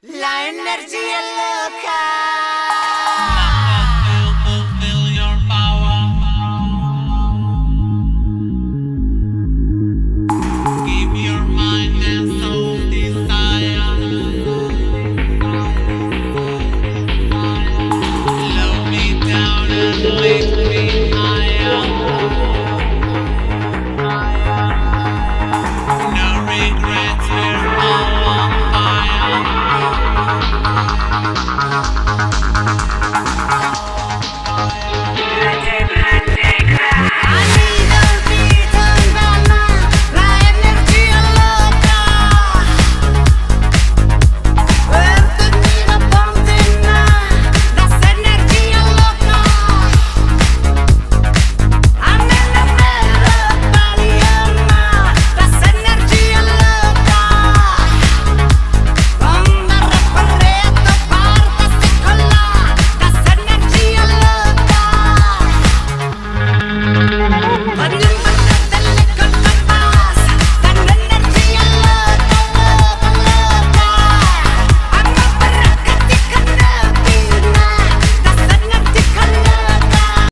La energía loca. Feel, your power. Give your mind and soul desire. Me down and